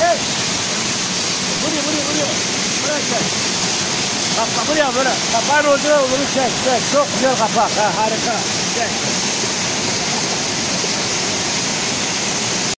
çek. Buraya buraya buraya. Buraya çek. Bak bak buraya. Kapağın olduğu bunu çek çek. Çok güzel kapak ha harika. Çek.